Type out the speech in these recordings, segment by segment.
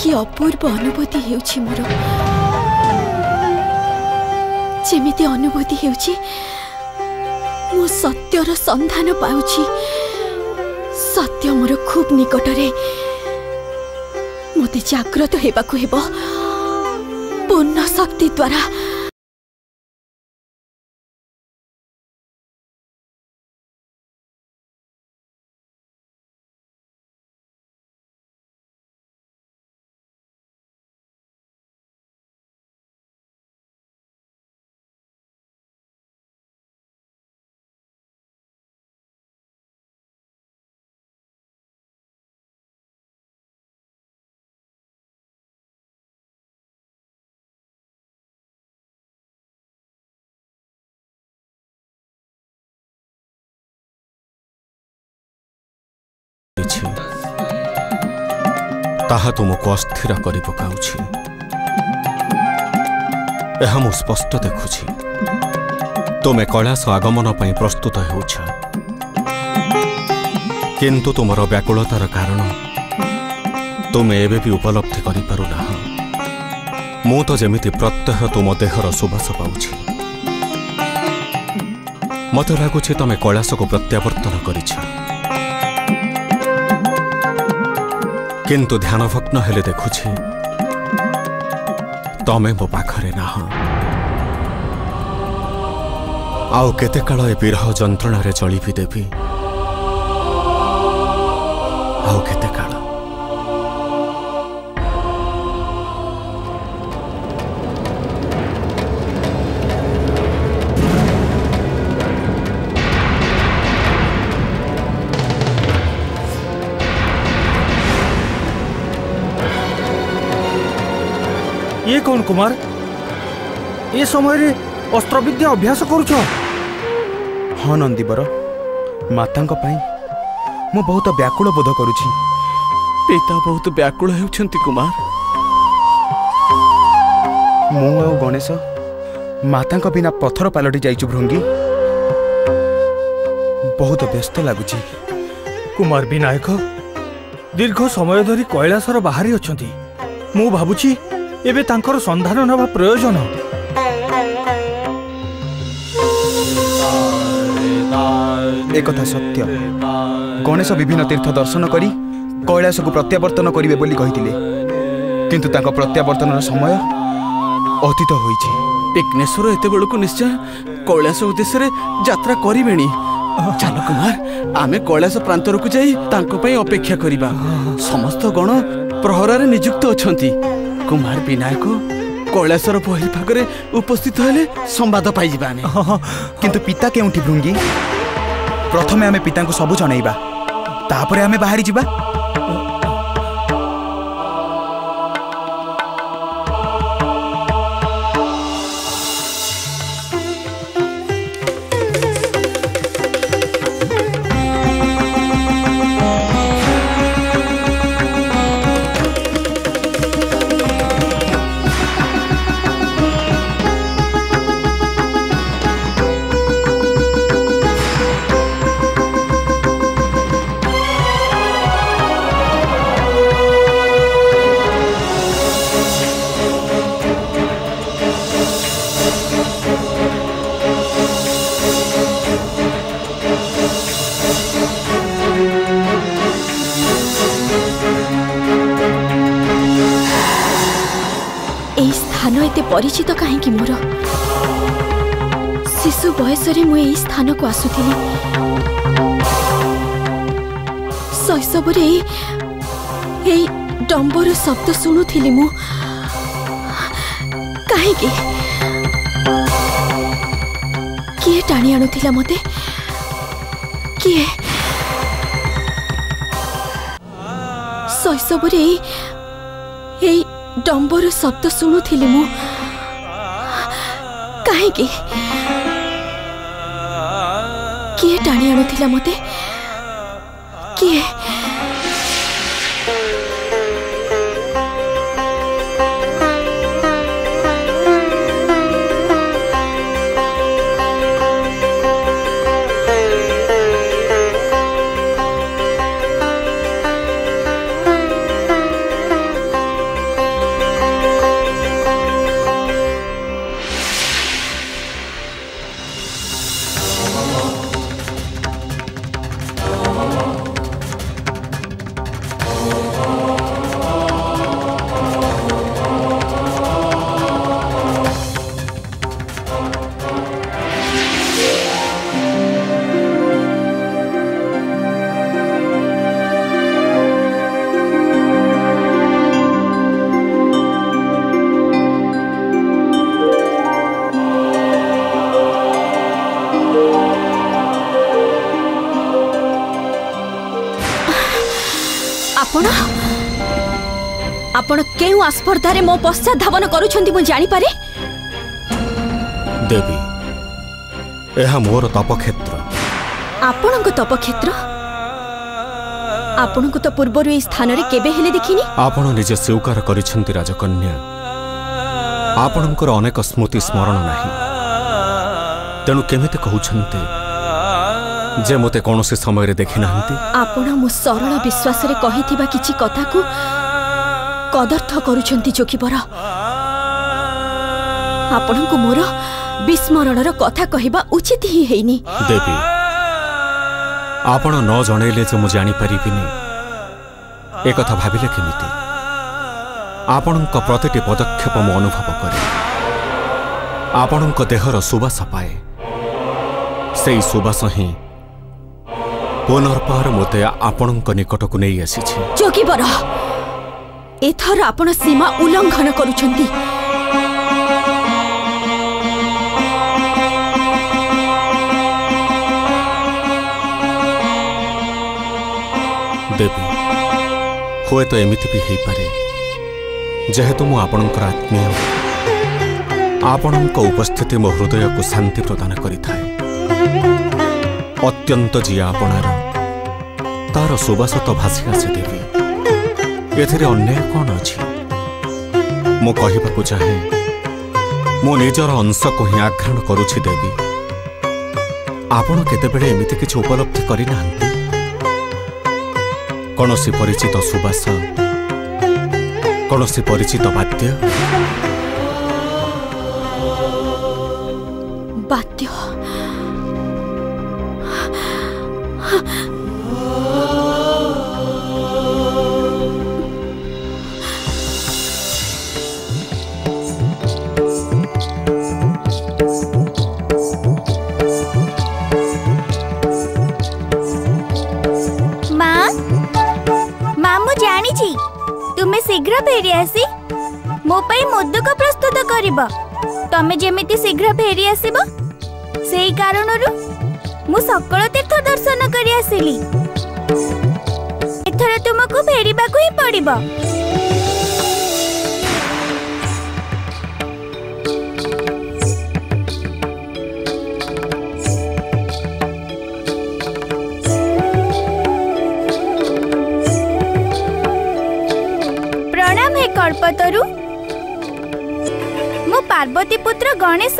কি অপূর্ব অনুভূতি হেউছি মোর যেমিতি অনুভূতি হেউছি মু সত্যর সন্ধান পাউছি সত্য মোর খুব নিকটরে মতে জাগ্রত হেবাকু হেব পূর্ণ শক্তি দ্বারা ତାହା ତୁମକୁ ଅସ୍ଥିର କରି ପକାଉଛି ଏହା ମୁଁ ସ୍ପଷ୍ଟ ଦେଖୁଛି ତୁମେ କୈଳାସ ଆଗମନ ପାଇଁ ପ୍ରସ୍ତୁତ ହେଉଛ କିନ୍ତୁ ତୁମର ବ୍ୟାକୁଳତାର କାରଣ ତୁମେ ଏବେ ବି ଉପଲବ୍ଧି କରିପାରୁନାହଁ ମୁଁ ତ ଯେମିତି ପ୍ରତ୍ୟହ ତୁମ ଦେହର ସୁବାସ ପାଉଛି ମୋତେ ଲାଗୁଛି ତୁମେ କୈଳାସକୁ ପ୍ରତ୍ୟାବର୍ତ୍ତନ କରିଛ କିନ୍ତୁ ଧ୍ୟାନଭଗ୍ନ ହେଲେ ଦେଖୁଛି ତମେ ମୋ ପାଖରେ ନାହଁ ଆଉ କେତେ କାଳ ଏ ବିରହ ଯନ୍ତ୍ରଣାରେ ଚଳିବି ଦେବି ଆଉ କେତେ କାଳ ये कौन कुमार ए समय अस्त्रविद्या अभ्यास करुछ ହଁ ନନ୍ଦୀବର ମାତାଙ୍କ ପାଇଁ ମୁଁ ବହୁତ ବ୍ୟାକୁଳ ବୋଧ କରୁଛି ପିତା ବହୁତ ବ୍ୟାକୁଳ ହେଉଛନ୍ତି କୁମାର ମୁଁ ଆଉ ଗଣେଶ ମାତାଙ୍କ ବିନା ପଥର ପାଲଟି ଯାଇଛୁ ଭୃଙ୍ଗି ବହୁତ ବ୍ୟସ୍ତ ଲାଗୁଛି କୁମାର ବିନାୟକ ଦୀର୍ଘ ସମୟ ଧରି କୈଳାସର ବାହାରେ ଅଛନ୍ତି ମୁଁ ଭାବୁଛି ଏବେ ତାଙ୍କର ସନ୍ଧାନ ନେବା ପ୍ରୟୋଜନ একথা সত্য গণেশ বিভিন্ন তীর্থ দর্শন করে কৈলাসକୁ ପ୍ରତ୍ୟାବର୍ତ୍ତନ କରିବେ ବୋଲି କହିଥିଲେ କିନ୍ତୁ ତାଙ୍କ ପ୍ରତ୍ୟାବର୍ତ୍ତନର ସମୟ ଅତୀତ ହୋଇଛି ବିଘ୍ନେଶ୍ୱର ଏତେବେଳକୁ ନିଶ୍ଚୟ କୈଳାସ ଉଦ୍ଦେଶ୍ୟରେ ଯାତ୍ରା କରିବେଣି ଚାଲ କୁମାର ଆମେ କୈଳାସ ପ୍ରାନ୍ତରକୁ ଯାଇ ତାଙ୍କ ପାଇଁ ଅପେକ୍ଷା କରିବା ସମସ୍ତ ଗଣ ପ୍ରହରାରେ ନିଯୁକ୍ତ ଅଛନ୍ତି कुमार विनायक को कोलेश्वर पहिल उपस्थित हेले संवाद पाइ जबाने पिता के उठे भृंगी प्रथमे हामी पिताको को सब जनेइबा तापरे हामी बाहिर जिबा କାହିଁକି ମୋର ଶିଶୁ ବୟସରେ ମୁଁ ଏଇ ସ୍ଥାନକୁ ଆସୁଥିଲି ଶୈଶବରେ ଏଇ ଏଇ ଶବ୍ଦ ଶୁଣୁଥିଲି ମୁଁ କାହିଁକି କିଏ ଟାଣି ଆଣୁଥିଲା ମୋତେ କିଏ ଶୈଶବରେ ଏଇ ଡମ୍ବର ଶବ୍ଦ ଶୁଣୁଥିଲି ମୁଁ किए टाणी आणुला मते किए ଆପଣ ଆପଣ କେଉଁ ଆସ୍ପର୍ଦ୍ଧାରେ ମୋ ପଶ୍ଚାତ ଧାବନ କରୁଛନ୍ତି ମୁଁ ଜାଣିପାରେ ଦେବୀ ଏହା ମୋର ତପକ୍ଷେତ୍ର ଆପଣଙ୍କ ତପକ୍ଷେତ୍ର ଆପଣଙ୍କୁ ତ ପୂର୍ବରୁ ଏହି ସ୍ଥାନରେ କେବେ ହେଲେ ଦେଖିନି ଆପଣ ନିଜେ ସ୍ୱୀକାର କରିଛନ୍ତି ରାଜକନ୍ୟା ଆପଣଙ୍କର ଅନେକ ସ୍ମୃତି ସ୍ମରଣ ନାହିଁ ତେଣୁ କେମିତି କହୁଛନ୍ତି ଯେ ମୋତେ କୌଣସି ସମୟରେ ଦେଖିନାହାନ୍ତି ଆପଣ ମୋ ସରଳ ବିଶ୍ୱାସରେ କହିଥିବା କିଛି କଥାକୁ କଦର୍ଥ କରୁଛନ୍ତି ଯୋଗୀବର ଆପଣଙ୍କୁ ମୋର ବିସ୍ମରଣର କଥା କହିବା ଉଚିତ ହିଁ ହେଇନି ଦେବୀ ଆପଣ ନ ଜଣେଇଲେ ଯେ ମୁଁ ଜାଣିପାରିବିନି ଏକଥା ଭାବିଲେ କେମିତି ଆପଣଙ୍କ ପ୍ରତିଟି ପଦକ୍ଷେପ ମୁଁ ଅନୁଭବ କରେ ଆପଣଙ୍କ ଦେହର ସୁବାସ ପାଏ ସେଇ ସୁବାସ ହିଁ পুনর্বার মতে আপনার নিকটক নিয়ে আসিছি যোগীবর এথর আপনার সীমা উল্লঙ্ঘন করছেন দেবী হুয়েত এমিতি বি হইপারে যেহেতু মু আপনার আত্মীয় আপনার উপস্থিতি মো হৃদয়কে শান্তি প্রদান করে থাকে ଅତ୍ୟନ୍ତ ଜିଆ ଆପଣାର ତାର ସୁବାସ ତ ଭାସି ଆସିଦେବି ଏଥିରେ ଅନ୍ୟାୟ କ'ଣ ଅଛି ମୁଁ କହିବାକୁ ଚାହେଁ ମୁଁ ନିଜର ଅଂଶକୁ ହିଁ ଆଘ୍ରାଣ କରୁଛି ଦେବୀ ଆପଣ କେତେବେଳେ ଏମିତି କିଛି ଉପଲବ୍ଧି କରିନାହାନ୍ତି କୌଣସି ପରିଚିତ ସୁବାସ କୌଣସି ପରିଚିତ ବାଦ୍ୟ ବାଦ୍ୟ ଶୀଘ୍ର ଫେରି ଆସି ମୋ ପାଇଁ ମୋଦକ ପ୍ରସ୍ତୁତ କରିବ ତମେ ଯେମିତି ଶୀଘ୍ର ଫେରି ଆସିବ ସେଇ କାରଣରୁ ମୁଁ ସକଳ ତୀର୍ଥ ଦର୍ଶନ କରି ଆସିଲି ଏଥର ତୁମକୁ ଫେରିବାକୁ ହିଁ ପଡ଼ିବ ପ୍ରଣାମ ହେ କଳ୍ପତରୁ ମୁଁ ପାର୍ବତୀ ପୁତ୍ର ଗଣେଶ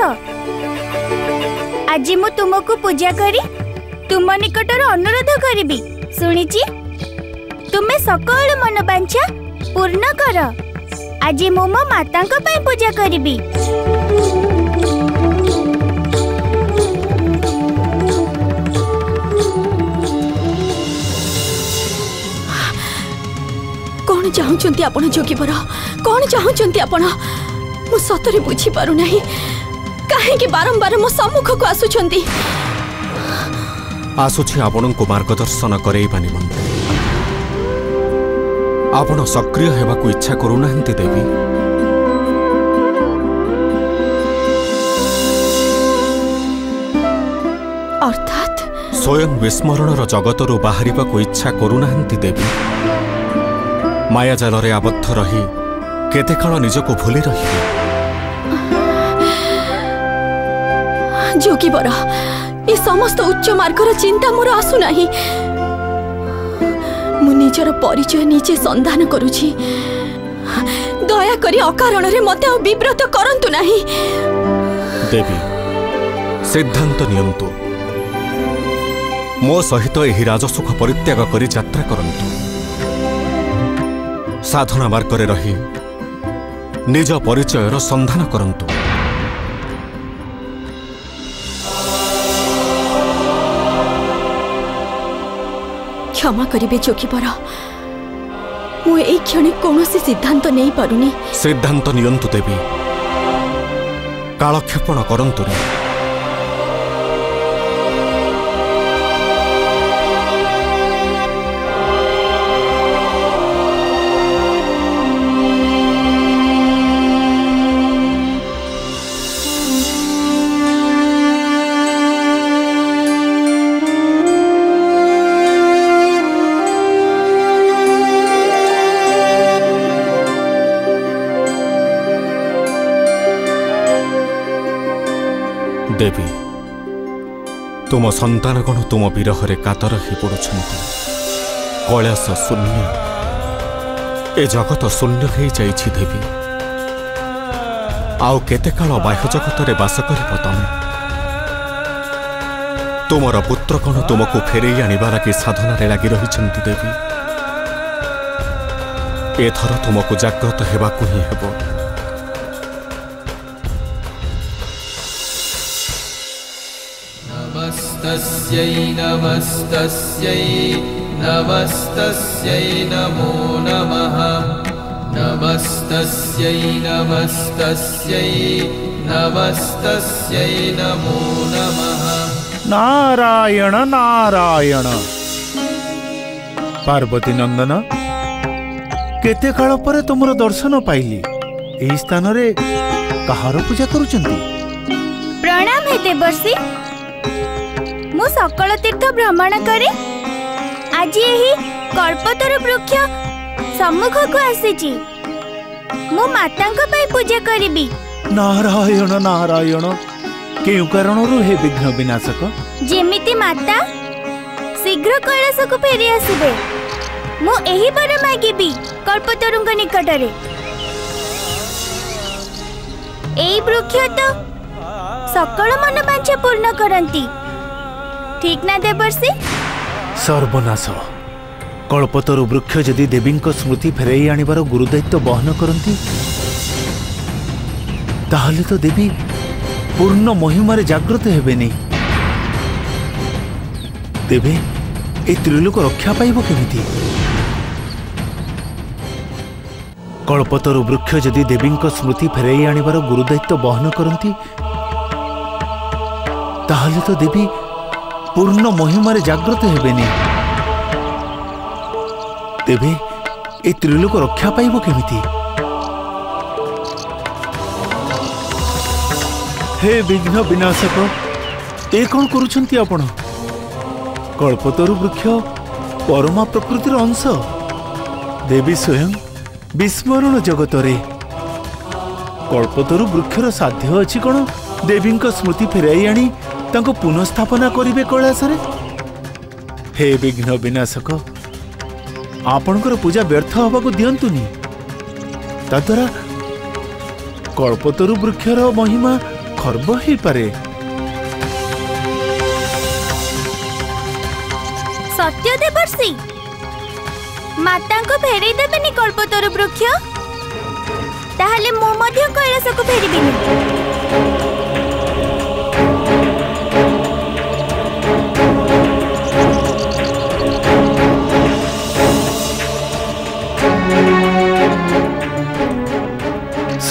आज मु तुमको पूजा करी तुम निकटर अनुरोध करी शुणी तुम्हें सकल मनोबांछा पूर्ण कर आज मुता पूजा करी कौन चाहती आपण जोगीवर कौन चाहती आपण मु सतरे बुझीपुना କାହିଁକି ବାରମ୍ବାର ମୋ ସମ୍ମୁଖକୁ ଆସୁଛନ୍ତି ଆସୁଛି ଆପଣଙ୍କୁ ମାର୍ଗଦର୍ଶନ କରେଇବା ନିମନ୍ତେ ଆପଣ ସକ୍ରିୟ ହେବାକୁ ଇଚ୍ଛା କରୁନାହାନ୍ତି ଦେବୀ ଅର୍ଥାତ୍ ସ୍ୱୟଂ ବିସ୍ମରଣର ଜଗତରୁ ବାହାରିବାକୁ ଇଚ୍ଛା କରୁନାହାନ୍ତି ଦେବୀ ମାୟାଜାଲରେ ଆବଦ୍ଧ ରହି କେତେକାଳ ନିଜକୁ ଭୁଲି ରହିବେ ଯୋଗୀବର ଏ ସମସ୍ତ ଉଚ୍ଚ ମାର୍ଗର ଚିନ୍ତା ମୋର ଆସୁନାହିଁ ମୁଁ ନିଜର ପରିଚୟ ନିଜେ ସନ୍ଧାନ କରୁଛି ଦୟାକରି ଅକାରଣରେ ମୋତେ ଆଉ ବିବ୍ରତ କରନ୍ତୁ ନାହିଁ ଦେବୀ ସିଦ୍ଧାନ୍ତ ନିଅନ୍ତୁ ମୋ ସହିତ ଏହି ରାଜସୁଖ ପରିତ୍ୟାଗ କରି ଯାତ୍ରା କରନ୍ତୁ ସାଧନା ମାର୍ଗରେ ରହି ନିଜ ପରିଚୟର ସନ୍ଧାନ କରନ୍ତୁ क्षमा करे जोगीवर ମୁଁ ଏଇ କ୍ଷଣି କୌଣସି ସିଦ୍ଧାନ୍ତ ନେଇପାରୁନି ସିଦ୍ଧାନ୍ତ ନିଅନ୍ତୁ ଦେବୀ କାଳକ୍ଷେପଣ କରନ୍ତୁନି ଦେବୀ ତୁମ ସନ୍ତାନଗଣ ତୁମ ବିରହରେ କାତର ହୋଇପଡ଼ୁଛନ୍ତି କୈଳାସ ଶୂନ୍ୟ ଏ ଜଗତ ଶୂନ୍ୟ ହୋଇଯାଇଛି ଦେବୀ ଆଉ କେତେକାଳ ବାହ୍ୟ ଜଗତରେ ବାସ କରିବ ତମେ ତୁମର ପୁତ୍ରଗଣ ତୁମକୁ ଫେରେଇ ଆଣିବା ଲାଗି ସାଧନାରେ ଲାଗି ରହିଛନ୍ତି ଦେବୀ ଏଥର ତୁମକୁ ଜାଗ୍ରତ ହେବାକୁ ହିଁ ହେବ नमस्तस्यै नमस्तस्यै नमस्तस्यै नमो नमः नमस्तस्यै नमस्तस्यै नमस्तस्यै नमो नमः नारायण नारायण नंदन केते काल କାଳ ପରେ दर्शन पाइली ପାଇଲି स्थान रे कहारो पूजा करूचंती प्रणाम ହେତେ ବର୍ଷୀ ମୁଁ ସକଳ ତୀର୍ଥ ଭ୍ରମଣ କରେ ଆଜି ଏହି କଳ୍ପତର ବୃକ୍ଷ ସମ୍ମୁଖକୁ ଆସିଛି ମୁଁ ମାତାଙ୍କ ପାଇଁ ପୂଜା କରିବି ନାରାୟଣ ନାରାୟଣ କେଉଁ କାରଣରୁ ହେ ବିଘ୍ନ ବିନାଶକ ଯେମିତି ମାତା ଶୀଘ୍ର କୈଳାସକୁ ଫେରି ଆସିବେ ମୁଁ ଏହି ବର ମାଗିବି କଳ୍ପତରୁଙ୍କ ନିକଟରେ ଏଇ ବୃକ୍ଷ ତ ସକଳ ମନ ବାଞ୍ଛା ପୂର୍ଣ୍ଣ କରନ୍ତି ঠিক না দেবর্ষি সর্বনাশ কল্পতরু বৃক্ষ যদি দেবীঙ্ক স্মৃতি ফেরাই আনিবার গুরুদায়িত্ব বহন করন্তি তাহলে তো দেবী পূর্ণ মহিমারে জাগ্রত হেবেনি তেবে এই ত্রিলোক রক্ষা পাইব কেমিতি কল্পতরু বৃক্ষ যদি দেবীঙ্ক স্মৃতি ফেরাই আনিবার গুরুদায়িত্ব বহন করন্তি তাহলে তো দেবী ପୂର୍ଣ୍ଣ ମହିମାରେ ଜାଗ୍ରତ ହେବେନି ତେବେ ଏ ତ୍ରିଲୋକ ରକ୍ଷା ପାଇବ କେମିତି ହେ ବିଘ୍ନ ବିନାଶକ ଏ କ'ଣ କରୁଛନ୍ତି ଆପଣ କଳ୍ପତରୁ ବୃକ୍ଷ ପରମା ପ୍ରକୃତିର ଅଂଶ ଦେବୀ ସ୍ୱୟଂ ବିସ୍ମରଣ ଜଗତରେ କଳ୍ପତରୁ ବୃକ୍ଷର ସାଧ୍ୟ ଅଛି କ'ଣ ଦେବୀଙ୍କ ସ୍ମୃତି ଫେରାଇ ଆଣି ତାଙ୍କୁ ପୁନଃସ୍ଥାପନା କରିବେ କୈଳାସରେ ହେ ବିଘ୍ନ ବିନାଶକ ଆପଣଙ୍କର ପୂଜା ବ୍ୟର୍ଥ ହେବାକୁ ଦିଅନ୍ତୁନି ତାଦ୍ୱାରା କଳ୍ପତରୁ ବୃକ୍ଷର ମହିମା ଖର୍ବ ହେଇପାରେ ସତ୍ୟଦେବର୍ଷି ମାତାଙ୍କୁ ଫେରେଇ ଦେବେନି କଳ୍ପତରୁ ବୃକ୍ଷ ତାହେଲେ ମୁଁ ମଧ୍ୟ କୈଳାସକୁ ଫେରିବିନି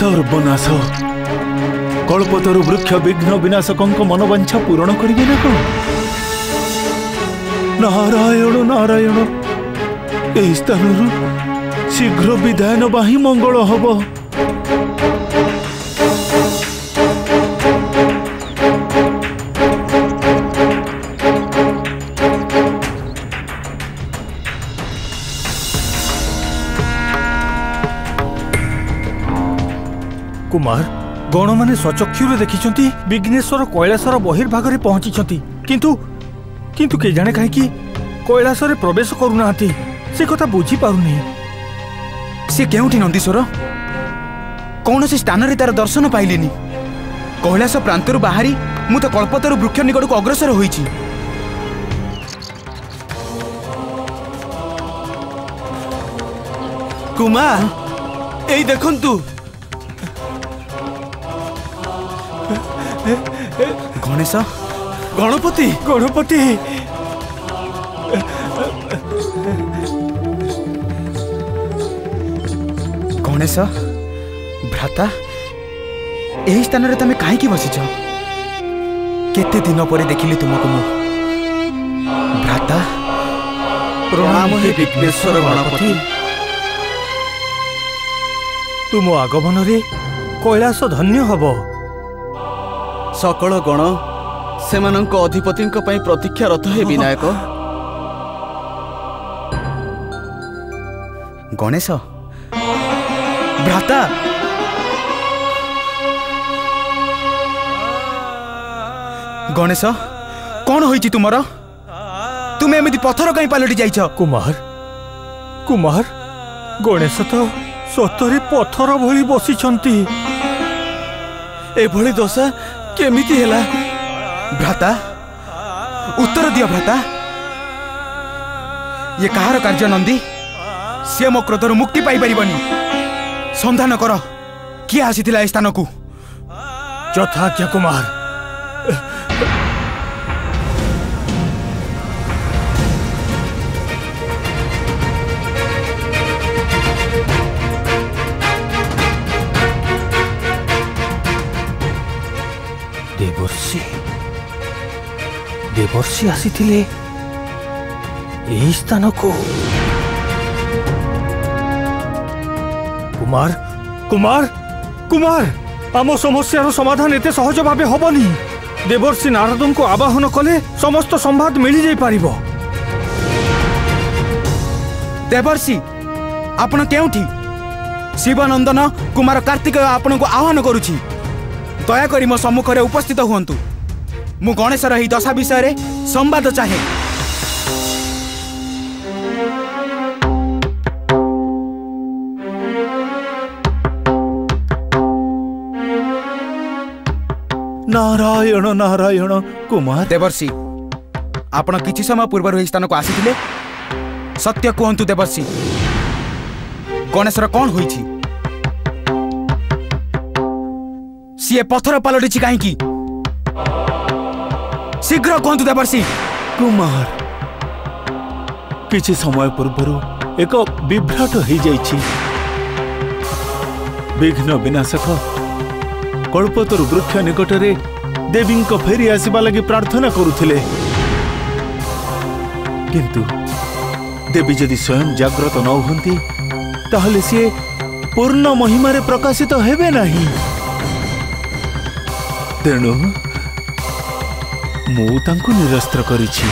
ସର୍ବନାଶ କଳ୍ପତରୁ ବୃକ୍ଷ ବିଘ୍ନ ବିନାଶକଙ୍କ ମନବାଞ୍ଛା ପୂରଣ କରିବେ ନା କଣ ନାରାୟଣ ନାରାୟଣ ଏହି ସ୍ଥାନରୁ ଶୀଘ୍ର ବିଧାୟନ ବା ହିଁ ମଙ୍ଗଳ ହବ কুমার গণমানে স্বচକ୍ଷুরে দেখিছন্তি বিঘ্নেশ্বর কৈলাসর বহির্ভাগরে পৌঁছিছন্তি কিন্তু কিন্তু কে জানে কাহিঁকি কৈলাসরে প্রবেশ করু করুনাহান্তি সে কথা বুঝি পারুনি সে কেউটি নন্দীশ্বর কৌণসি স্থানরে তার দর্শন পাইলিনি কৈলাস প্রান্তর বাহারি মু তো কল্পতরু বৃক্ষ নিকটকু অগ্রসর হয়েছি কুমার এই দেখন্তু ଗଣେଶ ଗଣପତି ଗଣପତି ଗଣେଶ ଭ୍ରାତା ଏହି ସ୍ଥାନରେ ତମେ କାହିଁକି ବସିଛ କେତେ ଦିନ ପରେ ଦେଖିଲି ତୁମକୁ ମୁଁ ଭ୍ରାତା ପ୍ରଣାମ ହେ ବିଘ୍ନେଶ୍ୱର ଗଣପତି ତୁମ ଆଗମନରେ କୈଳାସ ଧନ୍ୟ ହେବ सकल गण ସେମାନଙ୍କ ଅଧିପତିଙ୍କ ପାଇଁ ପ୍ରତୀକ୍ଷାରତ ହେ ବିନାୟକ ଗଣେଶ ଭ୍ରାତା ଗଣେଶ କ'ଣ ହୋଇଛି ତୁମର ତୁମେ ଏମିତି ପଥର କାହିଁ ପାଲଟି ଯାଇଛ କୁମାର କୁମାର ଗଣେଶ ତ ସତରେ ପଥର ଭଳି ବସିଛନ୍ତି ଏଭଳି ଦଶା केमिति हेला भ्राता उत्तर दियो भ्राता ये कहार कार्य नंदी सी मो क्रोधर मुक्ति पाइपारि सन्धान कर किए आसी स्थान को যথাজ্ঞা কুমার ବର୍ଷି ଆସିଥିଲେ ଏହି ସ୍ଥାନକୁ কুমার কুমার কুমার আম সমস্যার সমাধান এতে সহজ ভাবে হবনি দেবর্ষি নারদঙ্কু আবাহন কলে সমস্ত সম্বাদ মিলি যাই পারিব দেবর্ষি আপন কেউঠি শিবনন্দন কুমার কার্তিক আপনার আহ্বান করুছি দয়াকরি মো সম্মুখে উপস্থিত হুঁতু ମୁଁ ଗଣେଶର ଏହି ଦଶା ବିଷୟରେ ସମ୍ବାଦ ଚାହେଁ ନାରାୟଣ ନାରାୟଣ କୁମାର ଦେବର୍ଷି ଆପଣ କିଛି ସମୟ ପୂର୍ବରୁ ଏହି ସ୍ଥାନକୁ ଆସିଥିଲେ ସତ୍ୟ କୁହନ୍ତୁ ଦେବର୍ଷି ଗଣେଶର କ'ଣ ହୋଇଛି ସିଏ ପଥର ପାଲଟିଛି କାହିଁକି ଶୀଘ୍ର କୁହନ୍ତୁ ଦେବର୍ଷି କୁମାର କିଛି ସମୟ ପୂର୍ବରୁ ଏକ ବିଭ୍ରାଟ ହୋଇଯାଇଛି ବିଘ୍ନ ବିନାଶକ କଳ୍ପତରୁ ବୃକ୍ଷ ନିକଟରେ ଦେବୀଙ୍କ ଫେରି ଆସିବା ଲାଗି ପ୍ରାର୍ଥନା କରୁଥିଲେ କିନ୍ତୁ ଦେବୀ ଯଦି ସ୍ୱୟଂ ଜାଗ୍ରତ ନ ହୁଅନ୍ତି ତାହେଲେ ସିଏ ପୂର୍ଣ୍ଣ ମହିମାରେ ପ୍ରକାଶିତ ହେବେ ନାହିଁ ତେଣୁ ମୁଁ ତାଙ୍କୁ ନିରସ୍ତ୍ର କରିଛି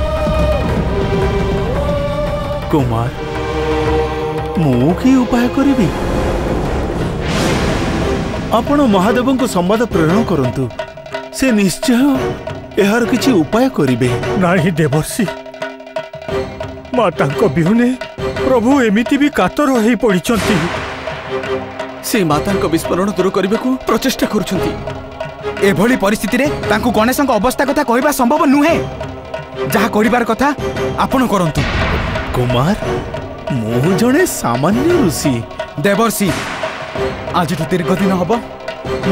କୁମାର ମୁଁ କି ଉପାୟ କରିବି ଆପଣ ମହାଦେବଙ୍କୁ ସମ୍ବାଦ ପ୍ରେରଣ କରନ୍ତୁ ସେ ନିଶ୍ଚୟ ଏହାର କିଛି ଉପାୟ କରିବେ ନାହିଁ ଦେବର୍ଷି ମା ତାଙ୍କ ବିହୁନେ ପ୍ରଭୁ ଏମିତି ବି କାତର ହେଇ ପଡ଼ିଛନ୍ତି ସେ ମାତାଙ୍କ ବିସ୍ଫୋରଣ ଦୂର କରିବାକୁ ପ୍ରଚେଷ୍ଟା କରୁଛନ୍ତି ଏଭଳି ପରିସ୍ଥିତିରେ ତାଙ୍କୁ ଗଣେଶଙ୍କ ଅବସ୍ଥା କଥା କହିବା ସମ୍ଭବ ନୁହେଁ ଯାହା କରିବାର କଥା ଆପଣ କରନ୍ତୁ কুমার মু জনে সামান্য ঋষি দেবর্ষি ଆଜିଠୁ ଦୀର୍ଘ ଦିନ ହେବ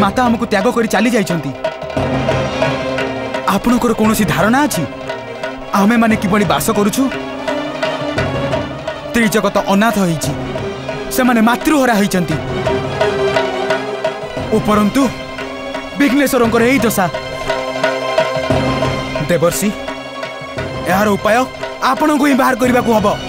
ମାତା ଆମକୁ ତ୍ୟାଗ କରି ଚାଲି ଯାଇଛନ୍ତି ଆପଣଙ୍କର କୌଣସି ଧାରଣା ଅଛି ଆମେମାନେ କିଭଳି ବାସ କରୁଛୁ ତ୍ରିଜଗତ ଅନାଥ ହୋଇଛି ସେମାନେ ମାତୃହରା ହୋଇଛନ୍ତି ଉପରନ୍ତୁ ବିଘ୍ନେଶ୍ୱରଙ୍କର ଏହି ଦଶା ଦେବର୍ଷି ଏହାର ଉପାୟ আপনার হি বাহার করা হব